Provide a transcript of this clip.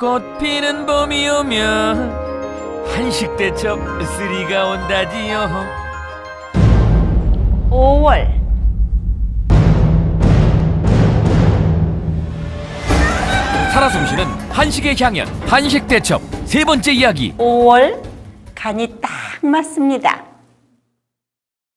꽃 피는 봄이 오면 한식 대첩 쓰리가 온다지요. 5월. 살아 숨쉬는 한식의 향연 한식 대첩 세 번째 이야기. 5월 간이 딱 맞습니다.